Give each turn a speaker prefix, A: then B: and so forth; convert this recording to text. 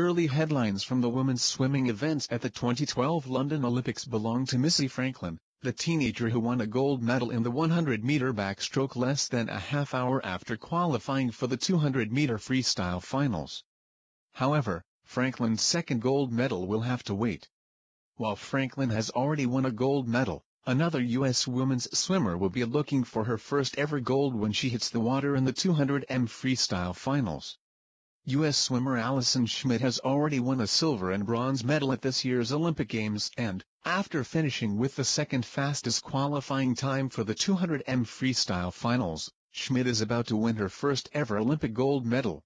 A: Early headlines from the women's swimming events at the 2012 London Olympics belong to Missy Franklin, the teenager who won a gold medal in the 100-meter backstroke less than a half hour after qualifying for the 200-meter freestyle finals. However, Franklin's second gold medal will have to wait. While Franklin has already won a gold medal, another U.S. women's swimmer will be looking for her first ever gold when she hits the water in the 200m freestyle finals. U.S. swimmer Allison Schmitt has already won a silver and bronze medal at this year's Olympic Games and, after finishing with the second fastest qualifying time for the 200m freestyle finals, Schmitt is about to win her first ever Olympic gold medal.